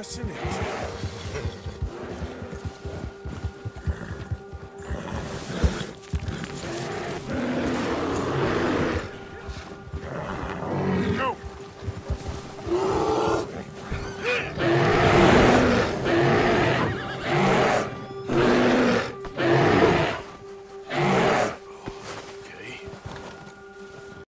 Palestinians.